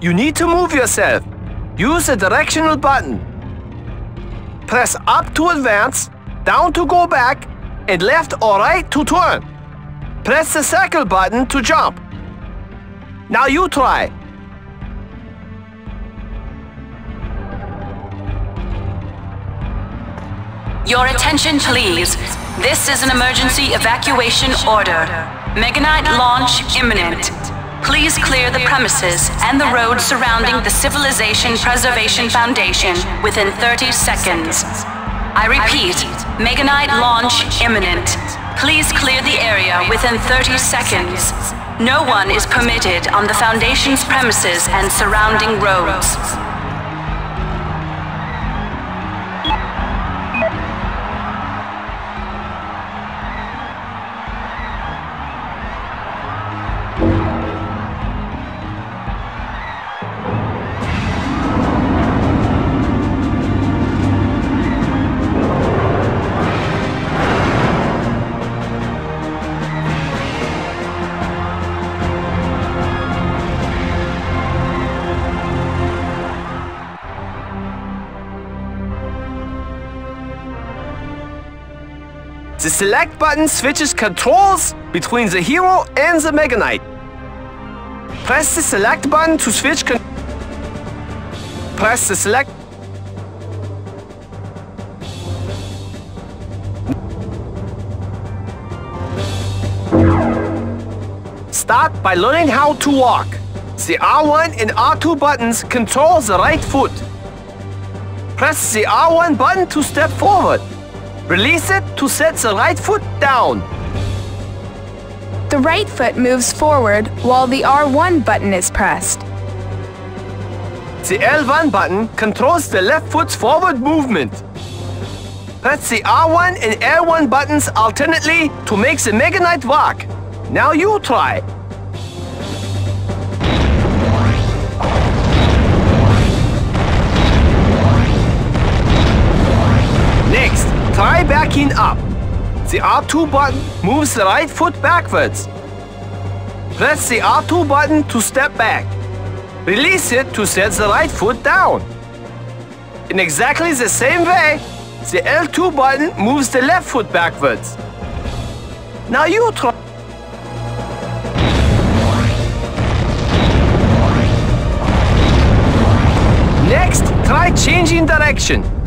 You need to move yourself. Use the directional button. Press up to advance, down to go back, and left or right to turn. Press the circle button to jump. Now you try. Your attention, please. This is an emergency evacuation order. Meganite launch imminent. Please clear the premises and the road surrounding the Civilization Preservation Foundation within 30 seconds. I repeat, Meganite launch imminent. Please clear the area within 30 seconds. No one is permitted on the Foundation's premises and surrounding roads. Select button switches controls between the hero and the Meganite. Press the select button to switch con Press the select Start by learning how to walk. The R1 and R2 buttons control the right foot. Press the R1 button to step forward. Release it to set the right foot down. The right foot moves forward while the R1 button is pressed. The L1 button controls the left foot's forward movement. Press the R1 and L1 buttons alternately to make the Meganite walk. Now you try. Try backing up. The R2 button moves the right foot backwards. Press the R2 button to step back. Release it to set the right foot down. In exactly the same way, the L2 button moves the left foot backwards. Now you try. Next, try changing direction.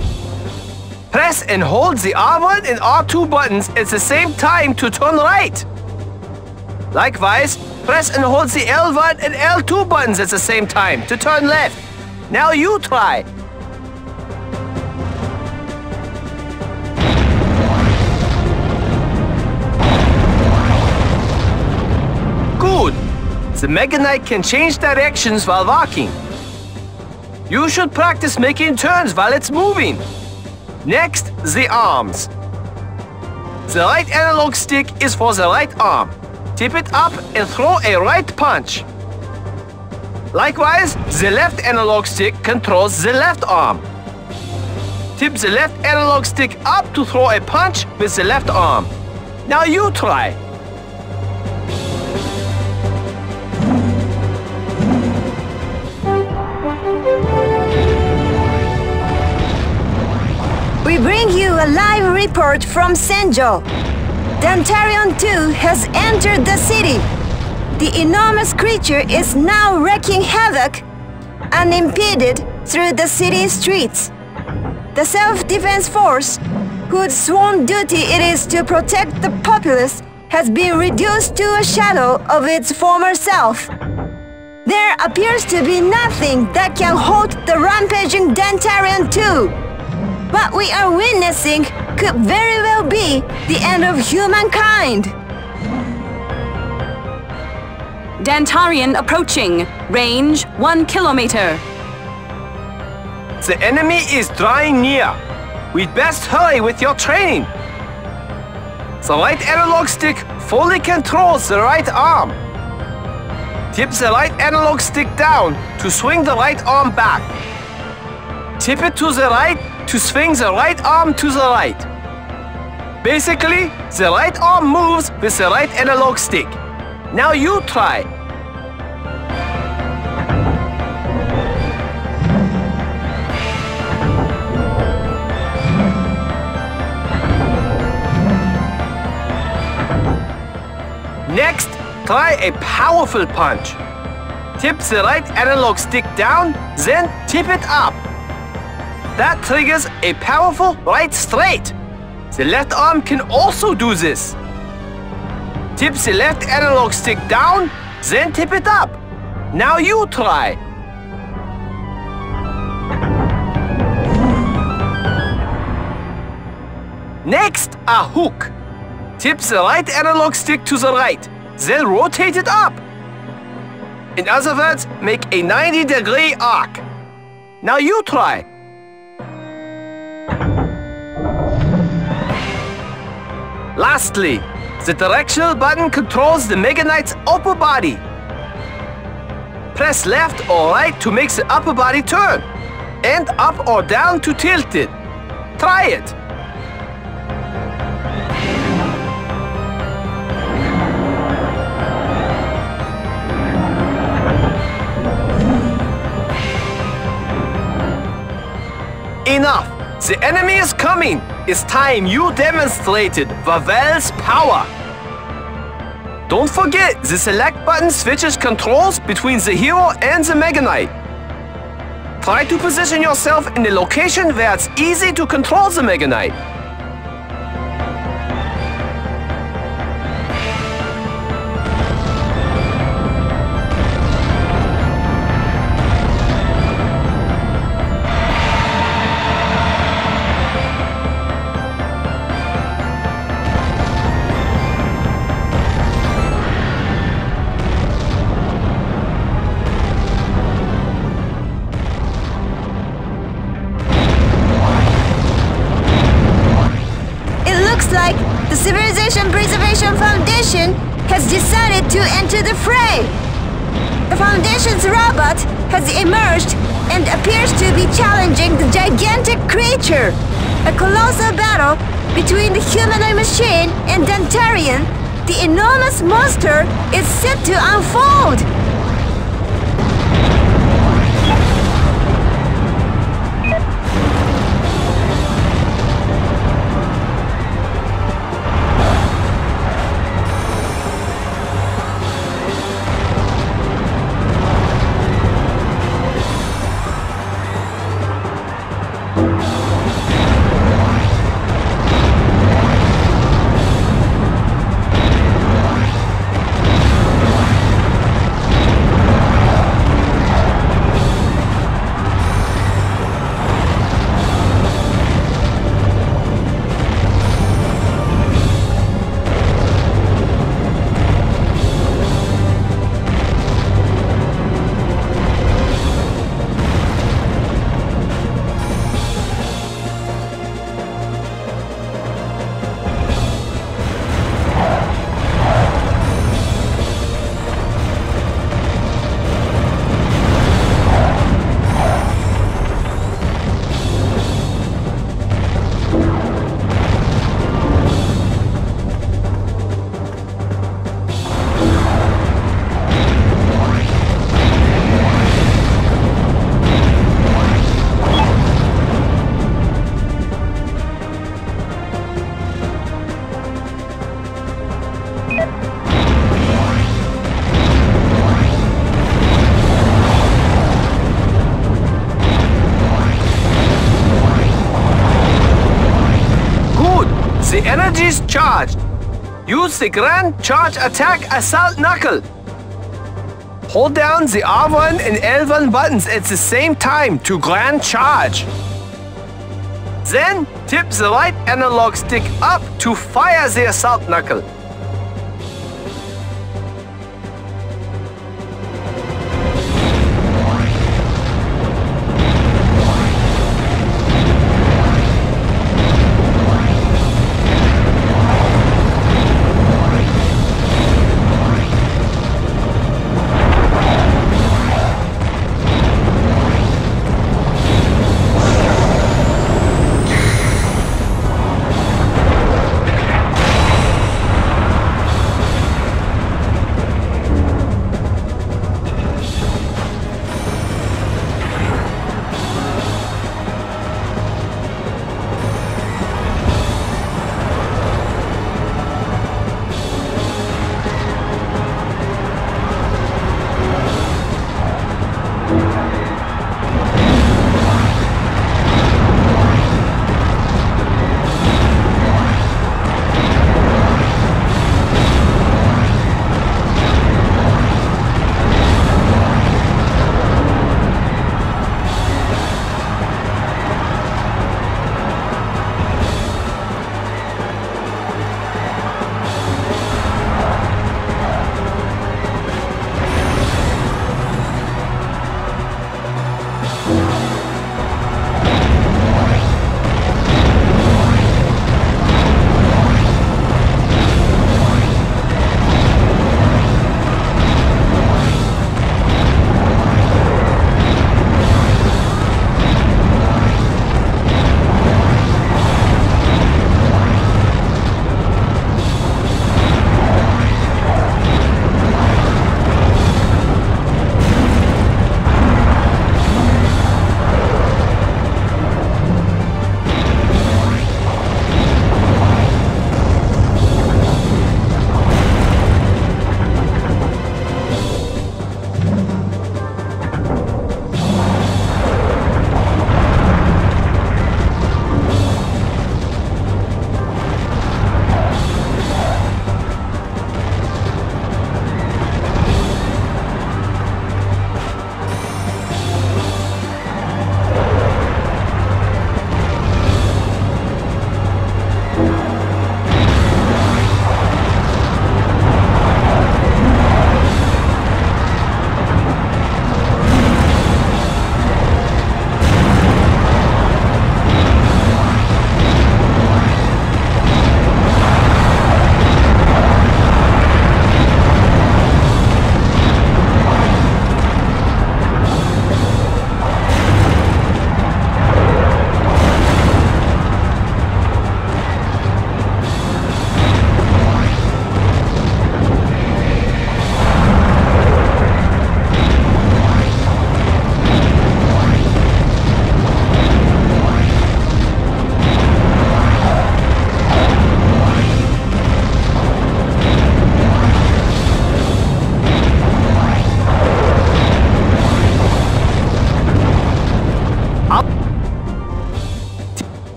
Press and hold the R1 and R2 buttons at the same time to turn right. Likewise, press and hold the L1 and L2 buttons at the same time to turn left. Now you try. Good. The Meganite can change directions while walking. You should practice making turns while it's moving. Next, the arms. The right analog stick is for the right arm. Tip it up and throw a right punch. Likewise, the left analog stick controls the left arm. Tip the left analog stick up to throw a punch with the left arm. Now you try. We bring you a live report from Senjo. Dantarion 2 has entered the city. The enormous creature is now wreaking havoc unimpeded through the city streets. The self-defense force, whose sworn duty it is to protect the populace, has been reduced to a shadow of its former self. There appears to be nothing that can halt the rampaging Dantarian 2. What we are witnessing could very well be the end of humankind. Dantarian approaching. Range 1 kilometer. The enemy is drawing near. We'd best hurry with your training. The right analog stick fully controls the right arm. Tip the right analog stick down to swing the right arm back. Tip it to the right to swing the right arm to the right. Basically, the right arm moves with the right analog stick. Now you try. Next, try a powerful punch. Tip the right analog stick down, then tip it up. That triggers a powerful right straight. The left arm can also do this. Tip the left analog stick down, then tip it up. Now you try. Next, a hook. Tip the right analog stick to the right, then rotate it up. In other words, make a 90 degree arc. Now you try. Lastly, the directional button controls the Meganite's upper body. Press left or right to make the upper body turn, and up or down to tilt it. Try it. Enough! The enemy is coming! It's time you demonstrated Vavel's power! Don't forget, the select button switches controls between the hero and the Meganite. Try to position yourself in a location where it's easy to control the Meganite. Foundation has decided to enter the fray. The Foundation's robot has emerged and appears to be challenging the gigantic creature. A colossal battle between the humanoid machine and Dantarian, the enormous monster is set to unfold. The energy's charged. Use the Grand Charge Attack Assault Knuckle. Hold down the R1 and L1 buttons at the same time to Grand Charge. Then tip the right analog stick up to fire the Assault Knuckle.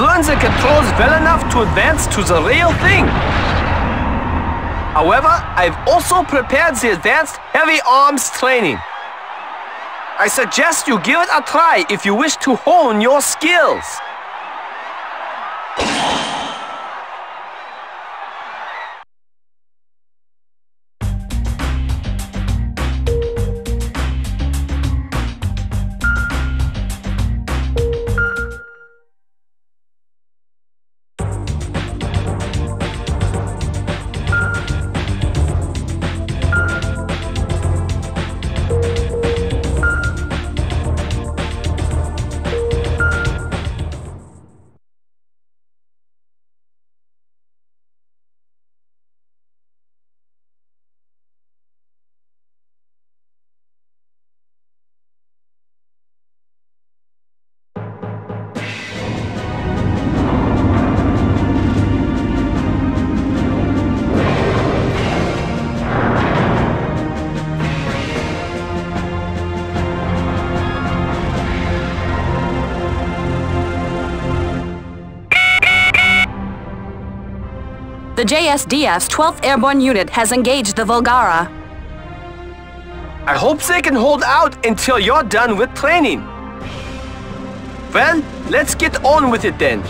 Learn the controls well enough to advance to the real thing. However, I've also prepared the advanced heavy arms training. I suggest you give it a try if you wish to hone your skills. The JSDF's 12th Airborne Unit has engaged the Volgara. I hope they can hold out until you're done with training. Well, let's get on with it then.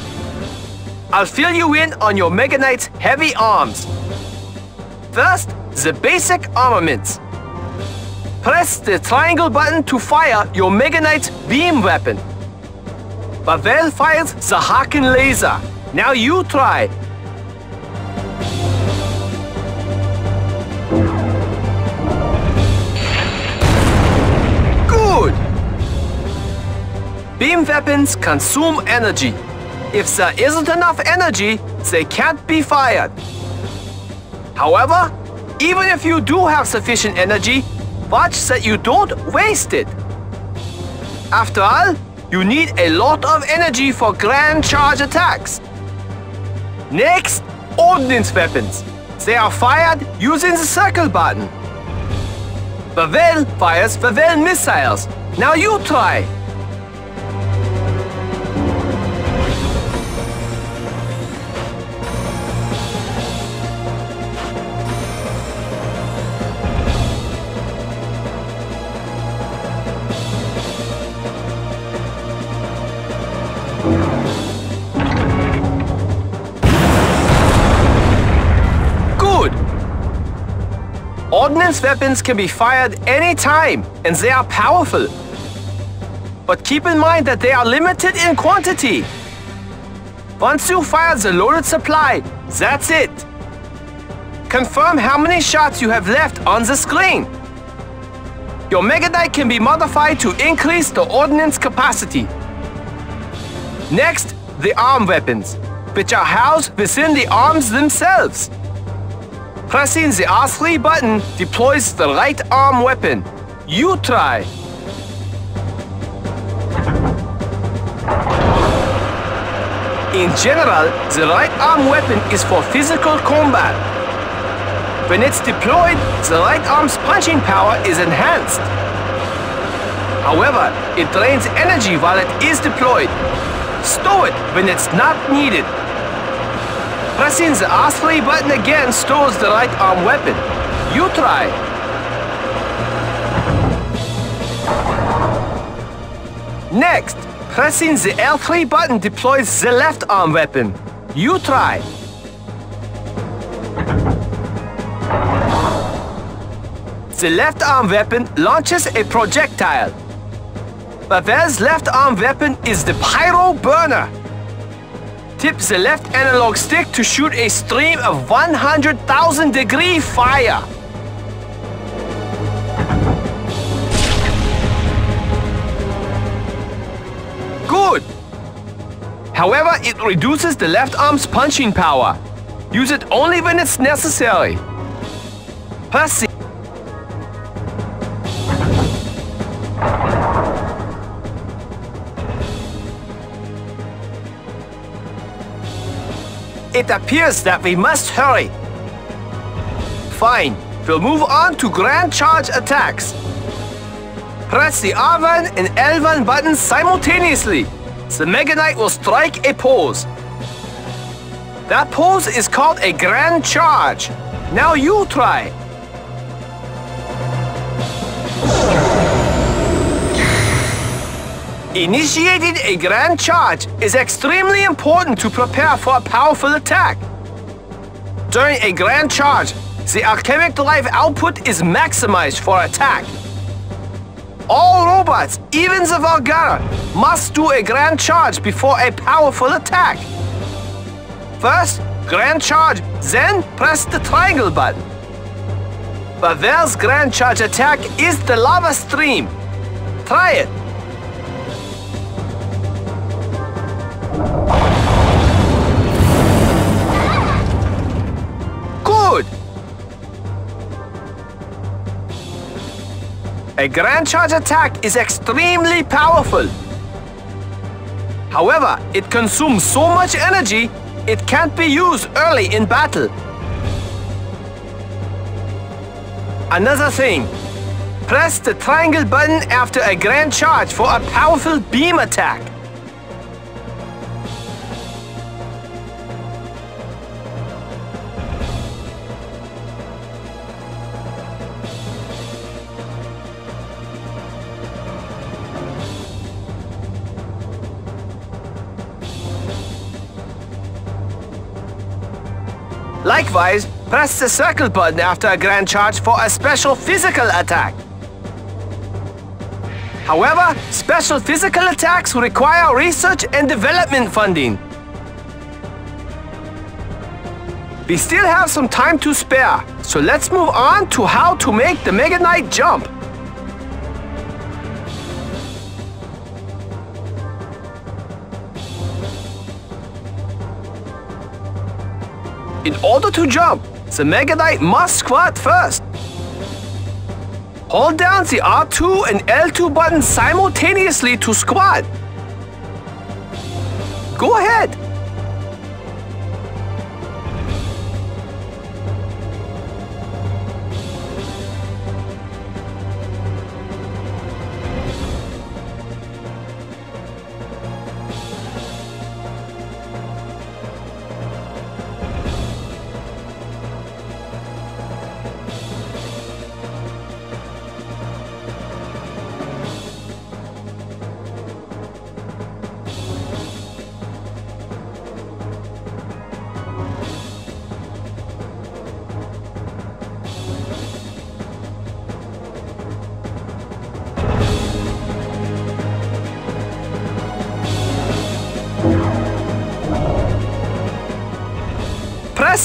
I'll fill you in on your Meganite's heavy arms. First, the basic armaments. Press the triangle button to fire your Meganite's beam weapon. Vavel fires the Haken laser. Now you try. Beam weapons consume energy. If there isn't enough energy, they can't be fired. However, even if you do have sufficient energy, watch that you don't waste it. After all, you need a lot of energy for grand charge attacks. Next, ordnance weapons. They are fired using the circle button. Vavel fires Vavel missiles. Now you try. Ordnance weapons can be fired anytime, and they are powerful. But keep in mind that they are limited in quantity. Once you fire the loaded supply, that's it. Confirm how many shots you have left on the screen. Your Meganite can be modified to increase the ordnance capacity. Next, the arm weapons, which are housed within the arms themselves. Pressing the R3 button deploys the right arm weapon. You try. In general, the right arm weapon is for physical combat. When it's deployed, the right arm's punching power is enhanced. However, it drains energy while it is deployed. Stow it when it's not needed. Pressing the R3 button again stores the right arm weapon. You try. Next, pressing the L3 button deploys the left arm weapon. You try. The left arm weapon launches a projectile. Vavel's left arm weapon is the Pyro Burner. Tip the left analog stick to shoot a stream of 100,000 degree fire. Good. However, it reduces the left arm's punching power. Use it only when it's necessary. Press It appears that we must hurry. Fine, we'll move on to grand charge attacks. Press the R1 and L1 buttons simultaneously. The Meganite will strike a pose. That pose is called a grand charge. Now you try. Initiating a grand charge is extremely important to prepare for a powerful attack. During a grand charge, the alchemic life output is maximized for attack. All robots, even the Volgara, must do a grand charge before a powerful attack. First, grand charge, then press the triangle button. Vavel's grand charge attack is the lava stream. Try it. A grand charge attack is extremely powerful. However, it consumes so much energy, it can't be used early in battle. Another thing, press the triangle button after a grand charge for a powerful beam attack. Likewise, press the circle button after a grand charge for a special physical attack. However, special physical attacks require research and development funding. We still have some time to spare, so let's move on to how to make the Meganite jump. In order to jump, the Meganite must squat first. Hold down the R2 and L2 buttons simultaneously to squat. Go ahead.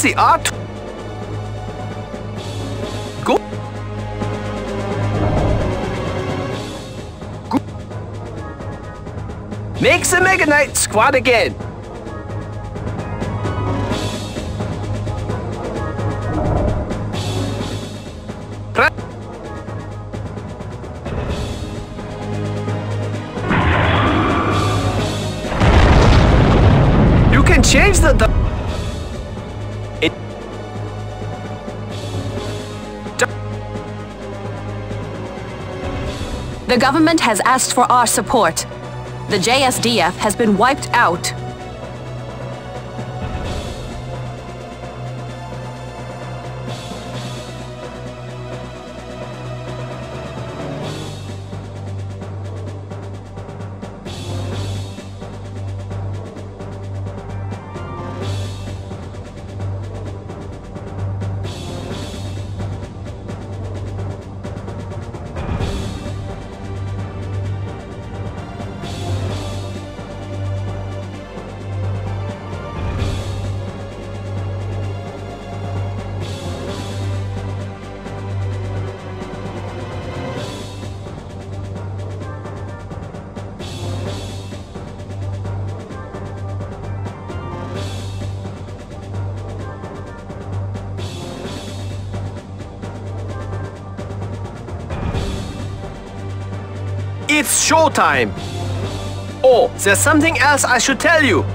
The R2. Go. Go. Makes the Meganite squat again. Press. You can change the, the The government has asked for our support. The JSDF has been wiped out. time. Oh, there's something else I should tell you.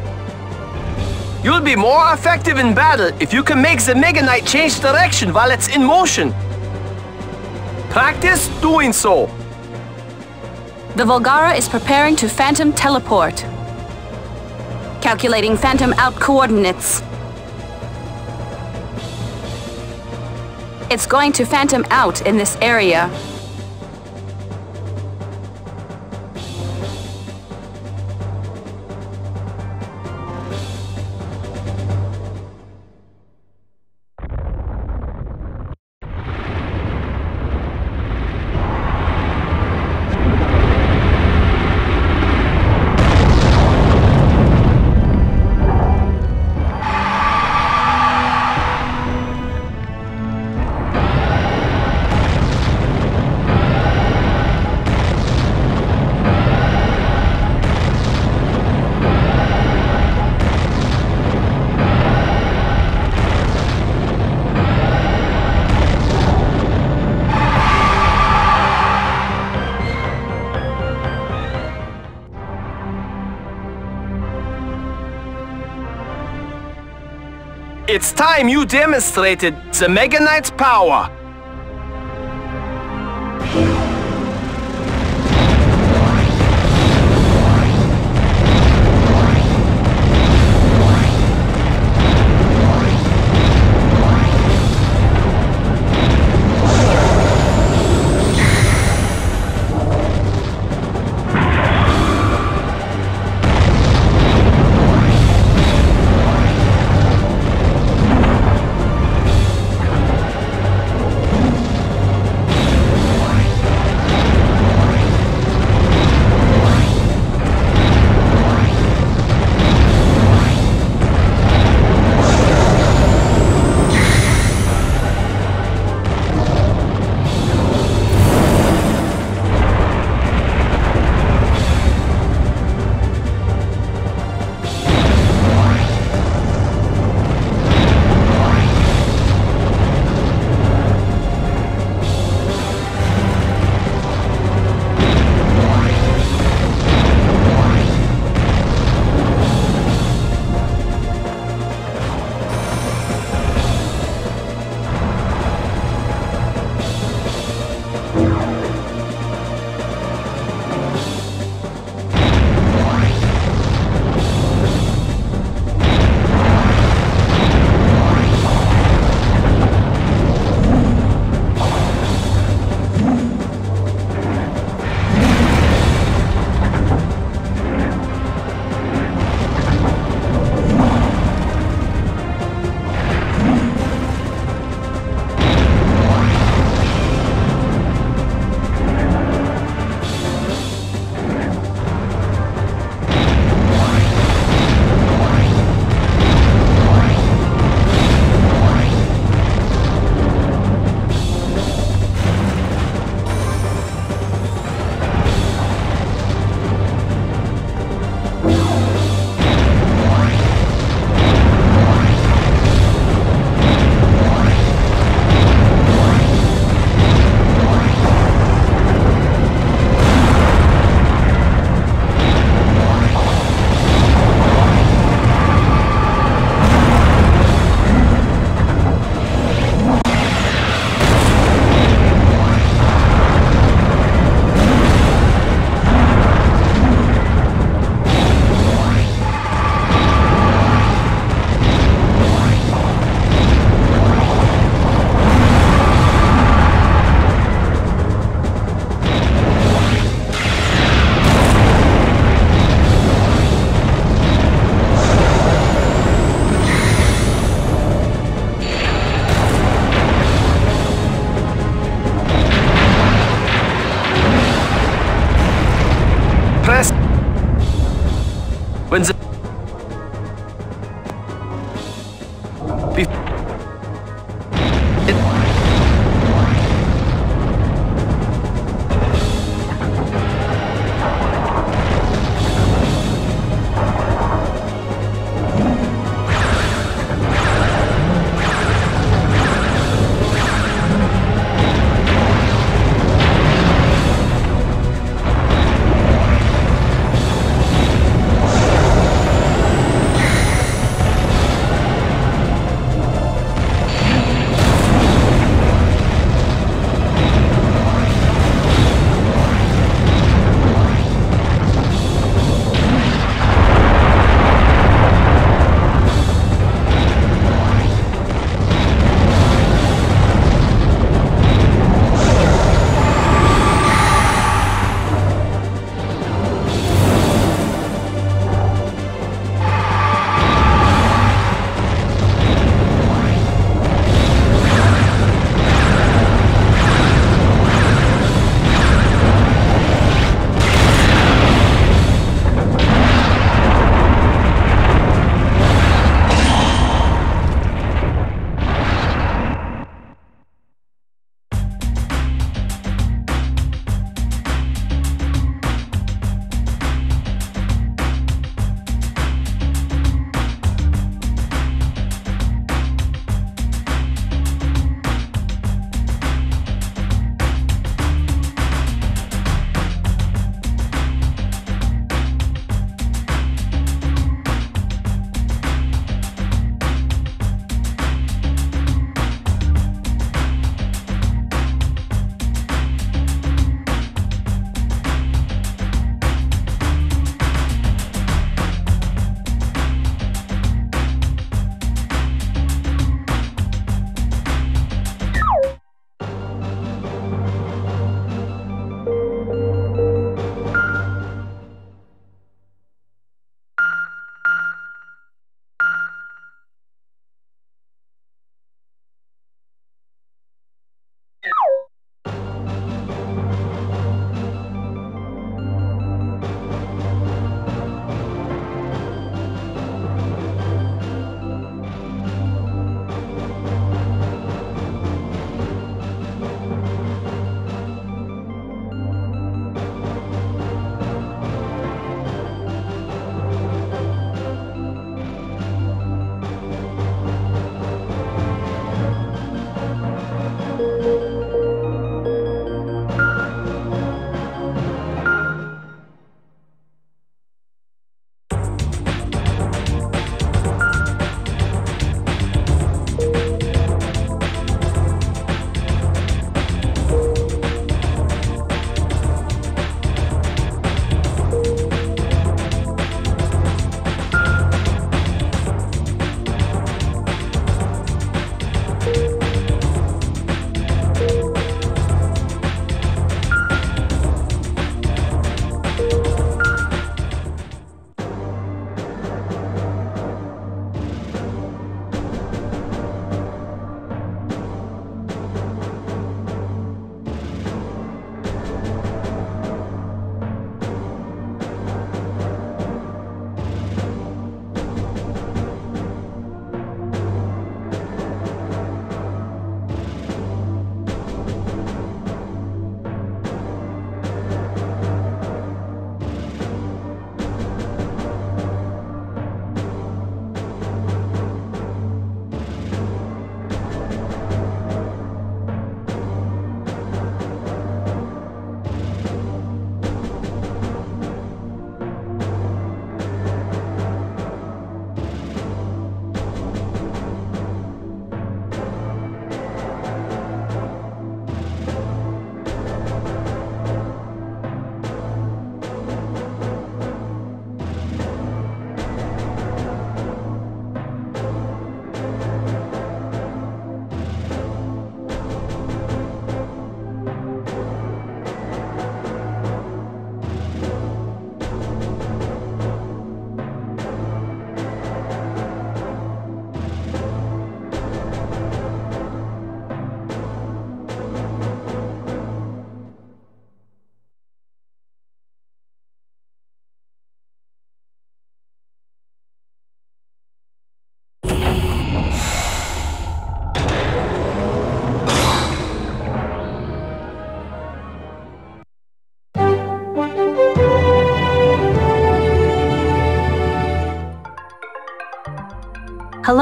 You'll be more effective in battle if you can make the Meganite change direction while it's in motion. Practice doing so. The Volgara is preparing to phantom teleport. Calculating phantom out coordinates. It's going to phantom out in this area. Time you demonstrated the Meganite's power.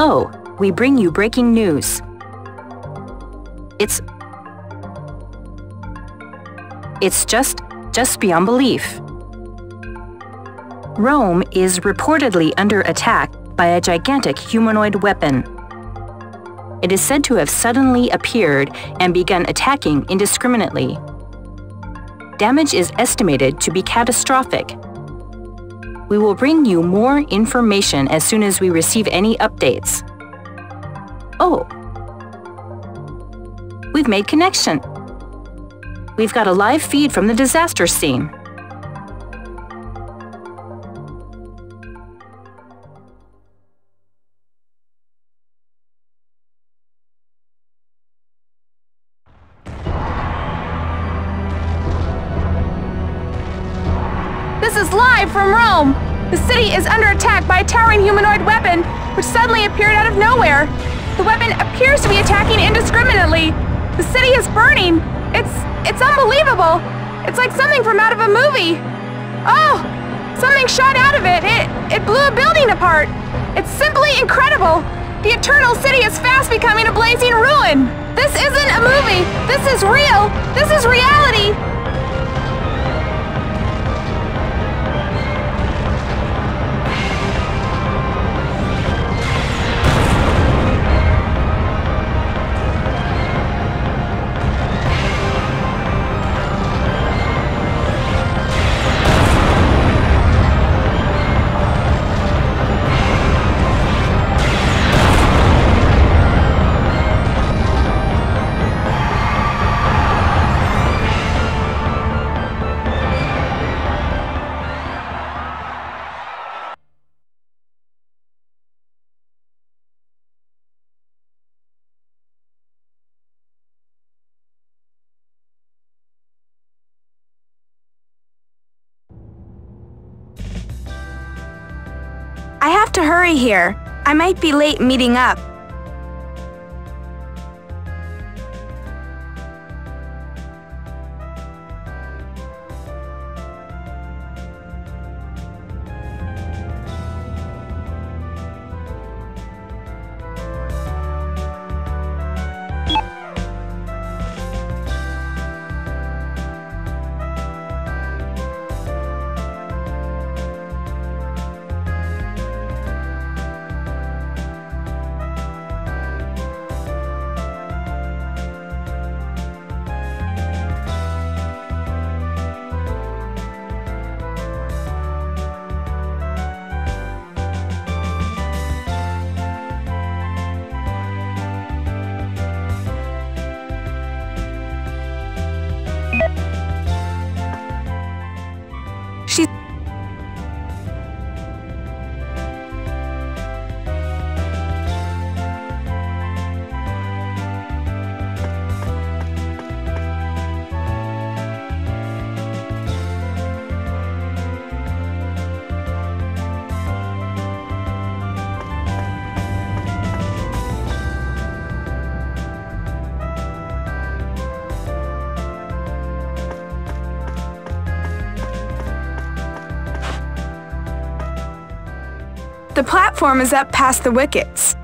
Hello, we bring you breaking news. It's It's just just beyond belief. Rome is reportedly under attack by a gigantic humanoid weapon. It is said to have suddenly appeared and begun attacking indiscriminately. Damage is estimated to be catastrophic. We will bring you more information as soon as we receive any updates. Oh, we've made connection. We've got a live feed from the disaster scene. City is under attack by a towering humanoid weapon, which suddenly appeared out of nowhere. The weapon appears to be attacking indiscriminately. The city is burning. It's it's unbelievable. It's like something from out of a movie. Oh, something shot out of it. It it blew a building apart. It's simply incredible. The Eternal City is fast becoming a blazing ruin. This isn't a movie. This is real. This is reality. Here. I might be late meeting up. The platform is up past the wickets.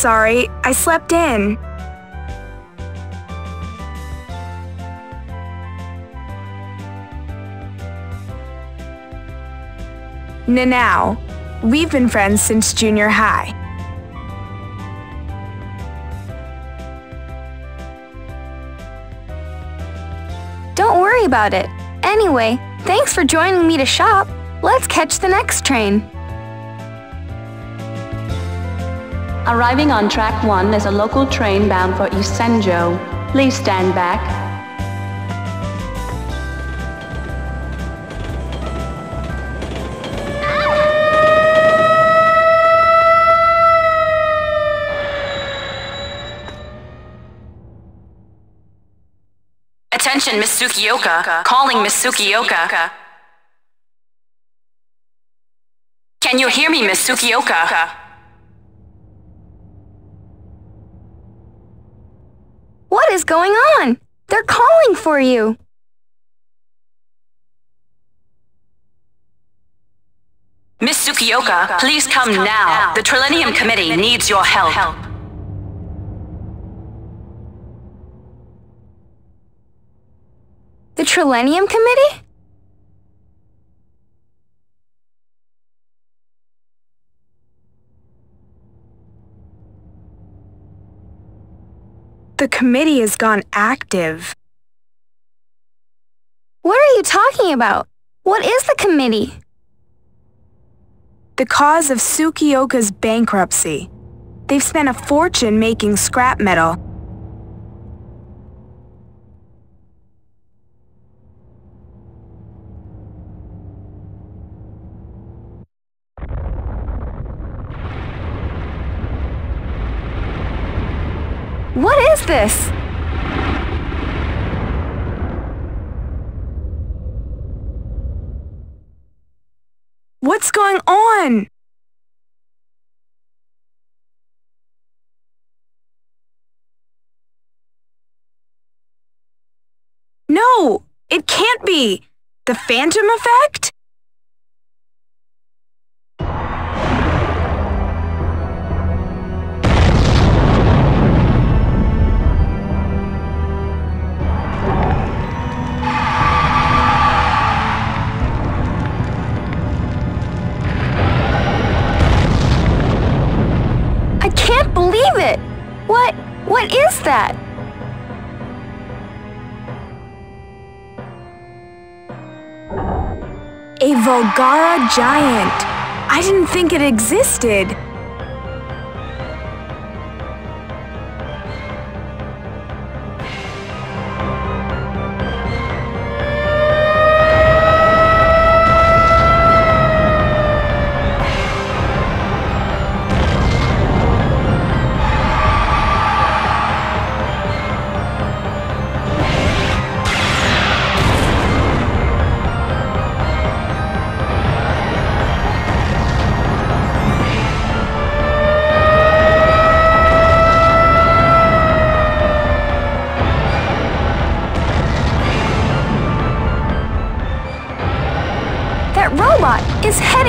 Sorry, I slept in. Nanao, we've been friends since junior high. Don't worry about it. Anyway, thanks for joining me to shop. Let's catch the next train. Arriving on track 1 is a local train bound for East Senjo. Please stand back. Attention, Miss Tsukioka. Calling Miss Tsukioka. Can you hear me, Miss Tsukioka? Going on? They're calling for you. Miss Tsukioka, please come now. The Trilenium Committee needs your help. The Trilenium Committee? The committee has gone active. What are you talking about? What is the committee? The cause of Tsukioka's bankruptcy. They've spent a fortune making scrap metal. What is this? What's going on? No, it can't be. The phantom effect? Can't believe it! What? What is that? A Volgara giant. I didn't think it existed.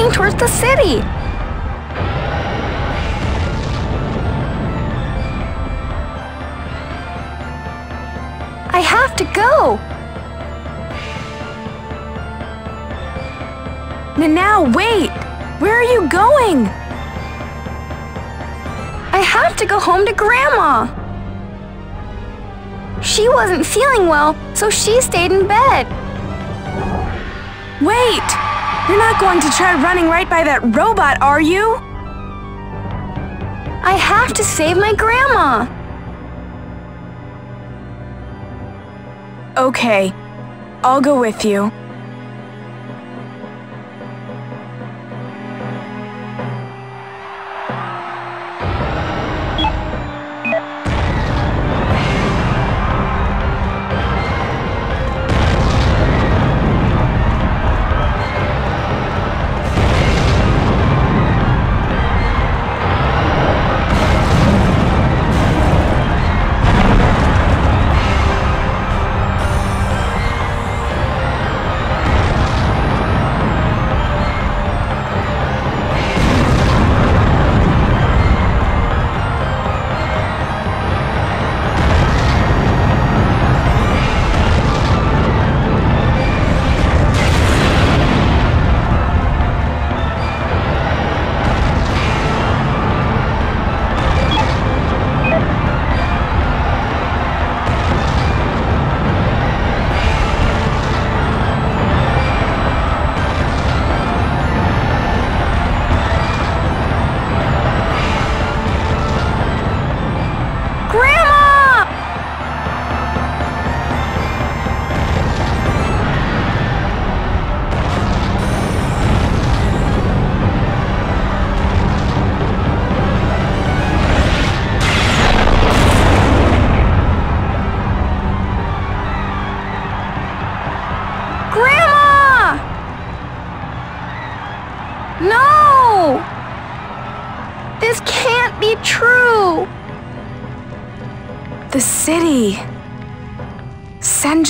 Heading towards the city. I have to go. Now, wait! Where are you going? I have to go home to Grandma. She wasn't feeling well, so she stayed in bed. Wait! You're not going to try running right by that robot, are you? I have to save my grandma. Okay, I'll go with you.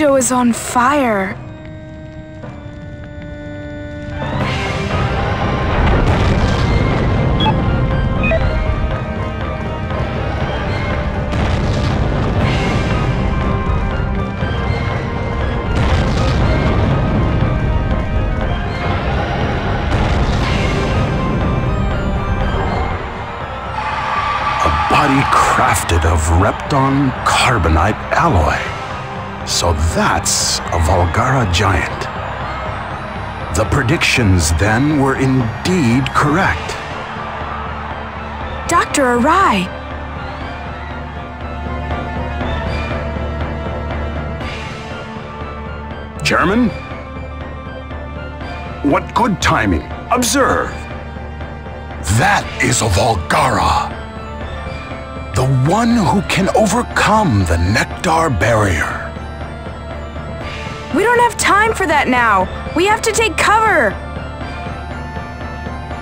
Senjo is on fire. A body crafted of Repton carbonite alloy. So that's a Volgara giant. The predictions then were indeed correct. Dr. Arai, Chairman? What good timing. Observe. That is a Volgara. The one who can overcome the Nectar barrier. We don't have time for that now. We have to take cover.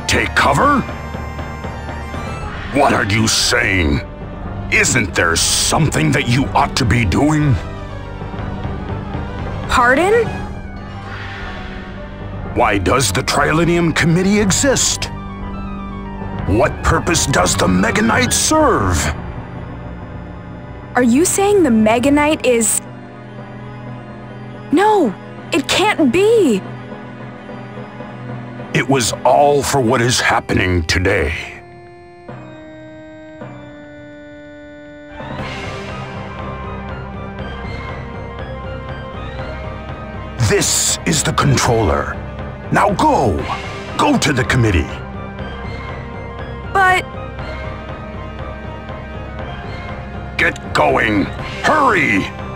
Take cover? What are you saying? Isn't there something that you ought to be doing? Pardon? Why does the Trilenium Committee exist? What purpose does the Meganite serve? Are you saying the Meganite is... No, it can't be. It was all for what is happening today. This is the controller. Now go! Go to the committee. But Get going! Hurry!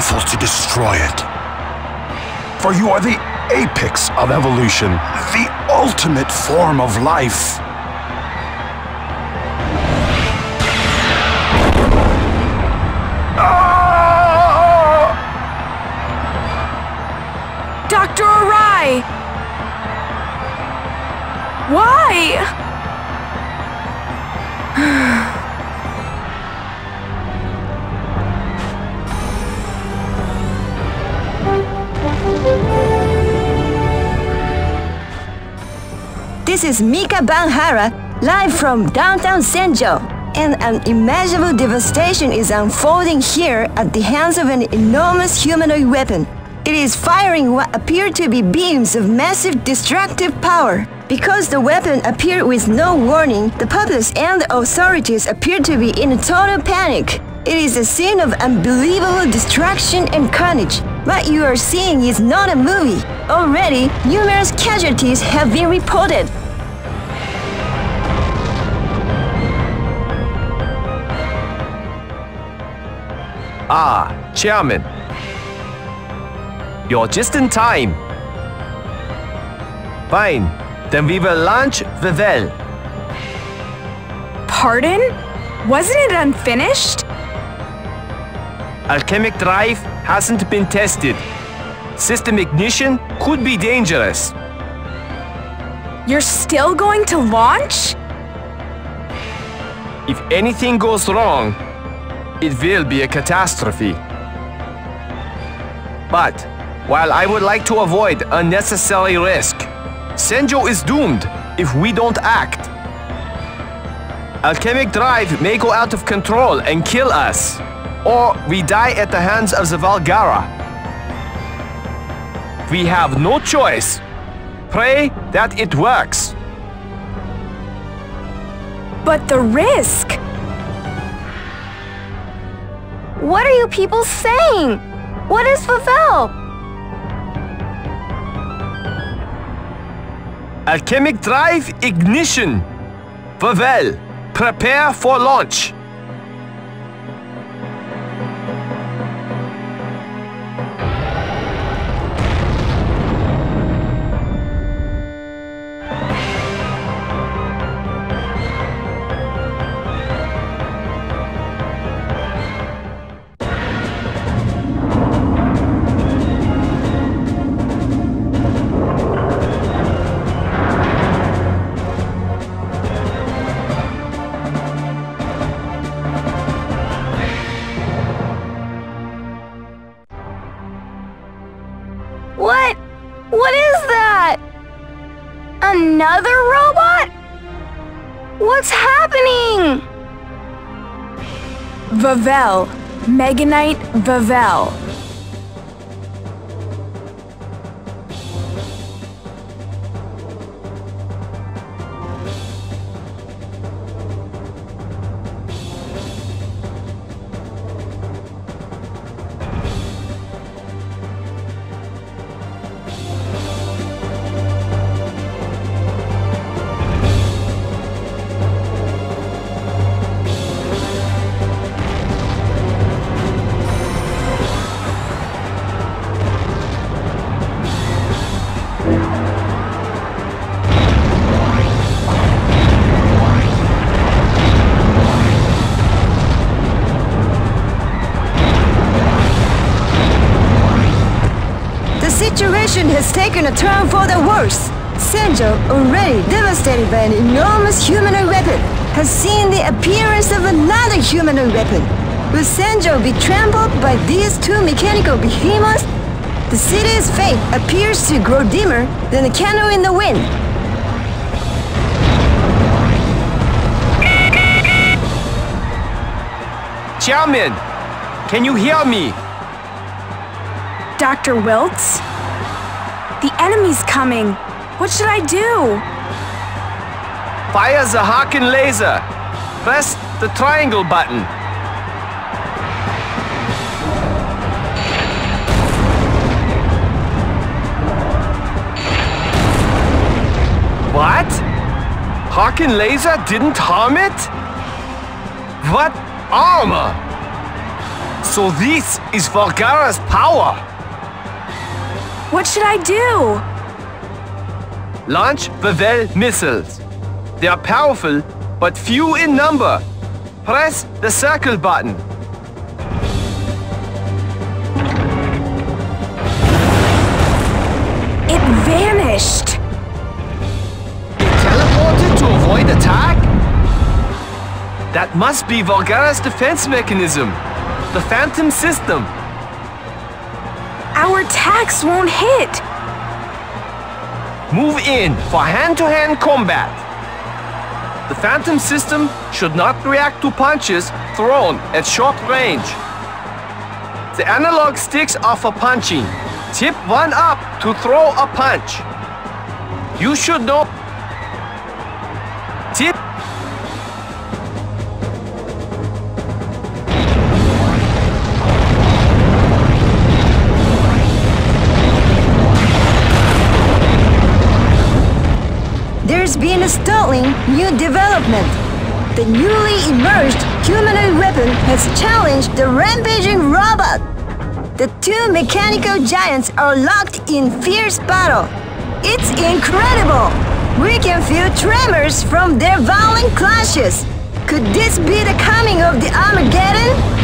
To destroy it. For you are the apex of evolution, the ultimate form of life. This is Mika Banhara, live from downtown Senjo. And an imaginable devastation is unfolding here at the hands of an enormous humanoid weapon. It is firing what appear to be beams of massive destructive power. Because the weapon appeared with no warning, the populace and the authorities appear to be in a total panic. It is a scene of unbelievable destruction and carnage. What you are seeing is not a movie. Already, numerous casualties have been reported. Ah, Chairman. You're just in time. Fine, then we will launch Vavel. Pardon? Wasn't it unfinished? Alchemic drive hasn't been tested. System ignition could be dangerous. You're still going to launch? If anything goes wrong, it will be a catastrophe. But while I would like to avoid unnecessary risk, Senjo is doomed if we don't act. Alchemic drive may go out of control and kill us, or we die at the hands of the Volgara. We have no choice. Pray that it works. But the risk! What are you people saying? What is Vavel? Alchemic drive ignition. Vavel, prepare for launch. Vavel. Meganite Vavel. Has taken a turn for the worse. Senjo, already devastated by an enormous humanoid weapon, has seen the appearance of another humanoid weapon. Will Senjo be trampled by these two mechanical behemoths? The city's fate appears to grow dimmer than a candle in the wind. Chairman, can you hear me? Dr. Wiltz? Enemy's coming. What should I do? Fire the Harken laser. Press the triangle button. What? Harken laser didn't harm it? What armor? So this is Volgara's power. What should I do? Launch Vavel missiles. They are powerful, but few in number. Press the circle button. It vanished. It Teleported to avoid attack? That must be Volgara's defense mechanism. The Phantom System. Attacks won't hit. Move in for hand-to-hand combat. The Phantom System should not react to punches thrown at short range. The analog sticks are for punching. Tip one up to throw a punch. You should know. Tip There's been a startling new development. The newly emerged humanoid weapon has challenged the rampaging robot. The two mechanical giants are locked in fierce battle. It's incredible! We can feel tremors from their violent clashes. Could this be the coming of the Armageddon?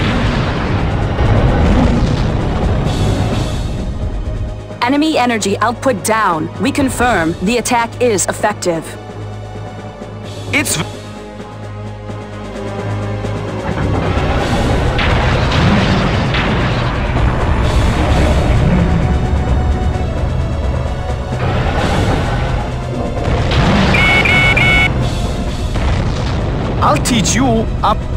Enemy energy output down. We confirm the attack is effective. it's I'll teach you up.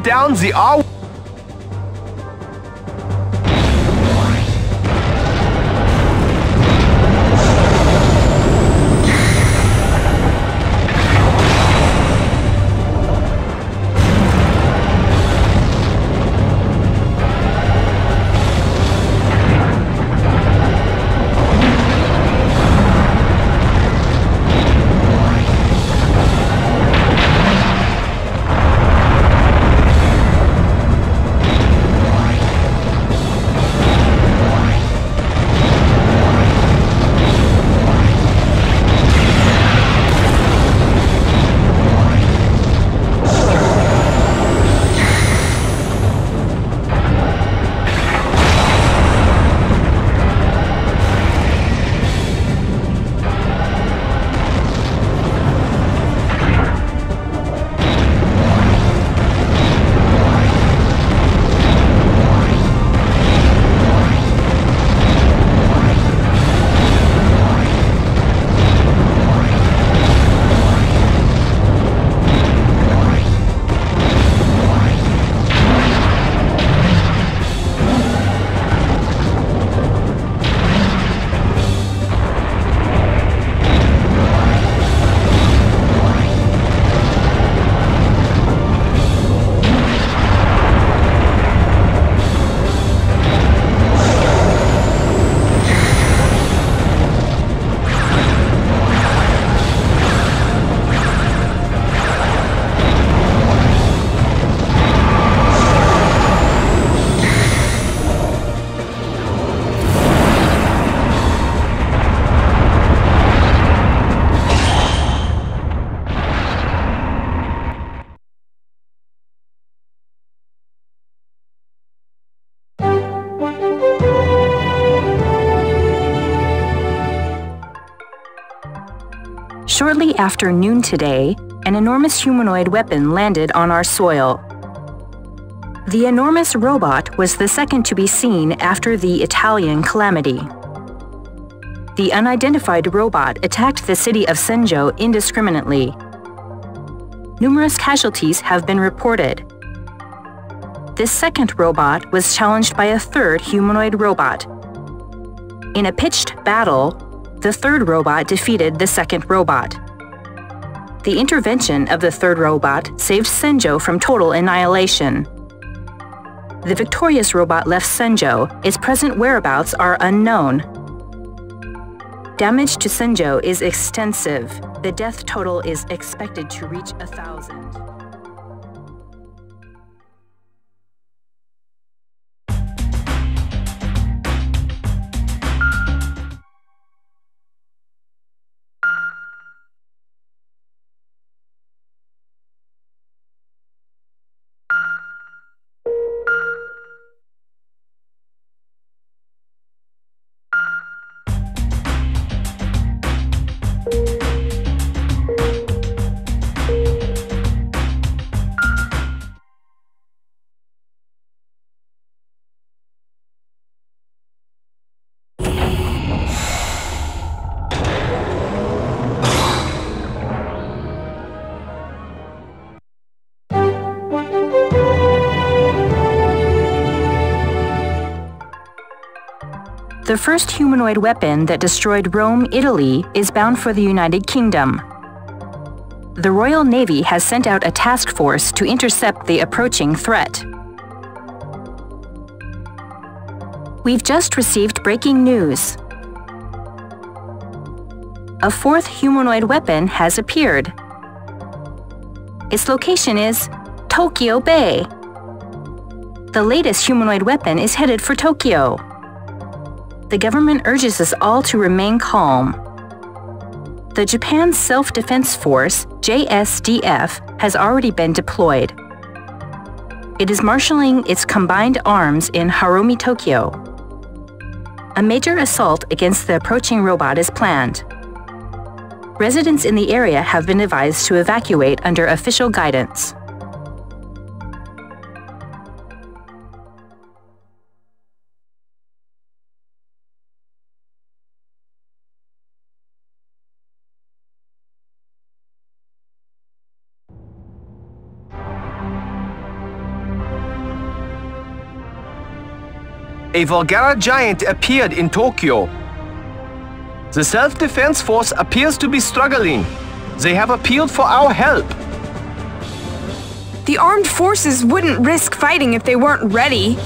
Down the R. after noon today, an enormous humanoid weapon landed on our soil. The enormous robot was the second to be seen after the Italian calamity. The unidentified robot attacked the city of Senjo indiscriminately. Numerous casualties have been reported. This second robot was challenged by a third humanoid robot. In a pitched battle, the third robot defeated the second robot. The intervention of the third robot saved Senjo from total annihilation. The victorious robot left Senjo. Its present whereabouts are unknown. Damage to Senjo is extensive. The death total is expected to reach a thousand. The first humanoid weapon that destroyed Rome, Italy, is bound for the United Kingdom. The Royal Navy has sent out a task force to intercept the approaching threat. We've just received breaking news. A fourth humanoid weapon has appeared. Its location is Tokyo Bay. The latest humanoid weapon is headed for Tokyo. The government urges us all to remain calm. The Japan Self-Defense Force, JSDF, has already been deployed. It is marshaling its combined arms in Harumi, Tokyo. A major assault against the approaching robot is planned. Residents in the area have been advised to evacuate under official guidance. A Volgara giant appeared in Tokyo. The self-defense force appears to be struggling. They have appealed for our help. The armed forces wouldn't risk fighting if they weren't ready.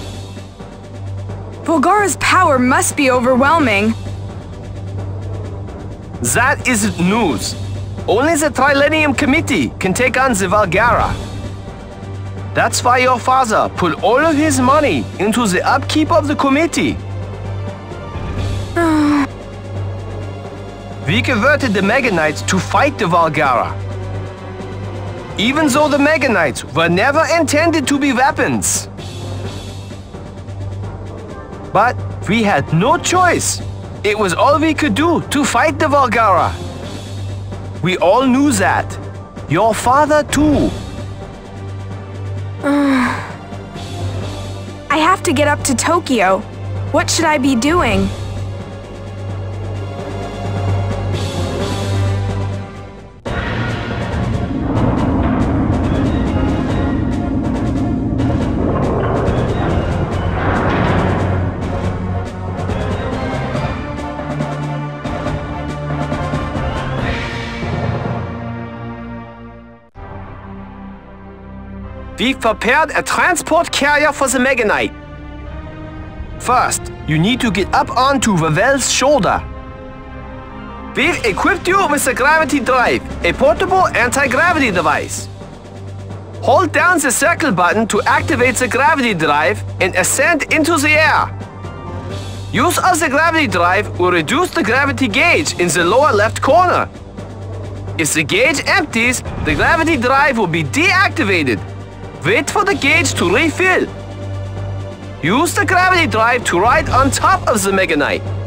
Volgara's power must be overwhelming. That isn't news. Only the Trilenium Committee can take on the Volgara. That's why your father put all of his money into the upkeep of the committee. we converted the Meganites to fight the Volgara. Even though the Meganites were never intended to be weapons. But we had no choice. It was all we could do to fight the Volgara. We all knew that. Your father too. I have to get up to Tokyo. What should I be doing? We've prepared a transport carrier for the Meganite. First, you need to get up onto Vavel's shoulder. We've equipped you with a gravity drive, a portable anti-gravity device. Hold down the circle button to activate the gravity drive and ascend into the air. Use of the gravity drive will reduce the gravity gauge in the lower left corner. If the gauge empties, the gravity drive will be deactivated. Wait for the gauge to refill. Use the gravity drive to ride on top of the Meganite.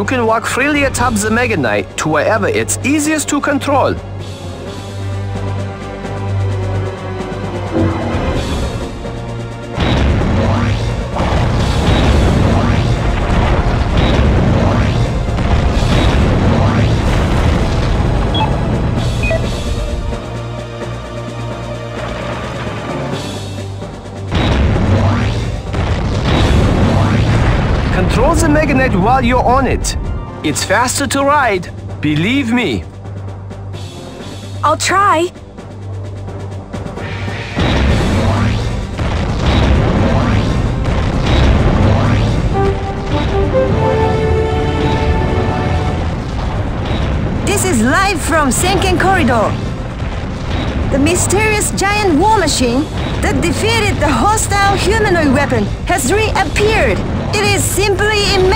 You can walk freely atop the Meganite to wherever it's easiest to control. Knight while you're on it. It's faster to ride, believe me. I'll try. This is live from Senken Corridor. The mysterious giant war machine that defeated the hostile humanoid weapon has reappeared. It is simply immense.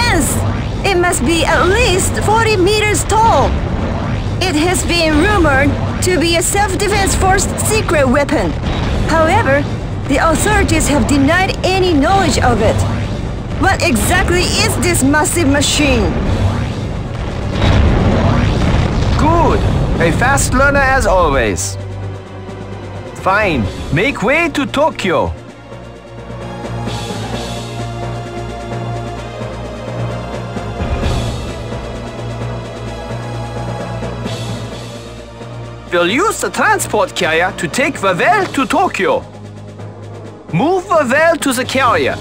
It must be at least 40 meters tall. It has been rumored to be a self-defense force secret weapon. However, the authorities have denied any knowledge of it. What exactly is this massive machine? Good. A fast learner as always. Fine. Make way to Tokyo. We'll use the transport carrier to take Vavel to Tokyo. Move Vavel to the carrier.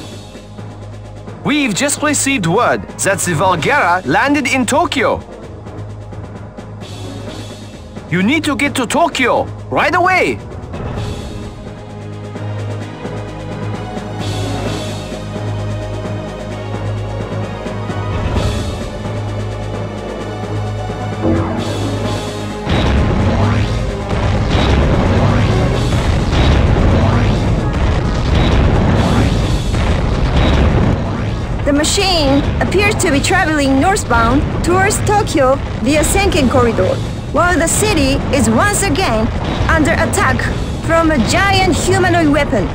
We've just received word that the Volgara landed in Tokyo. You need to get to Tokyo right away. To be traveling northbound towards Tokyo via Senken Corridor, while the city is once again under attack from a giant humanoid weapon.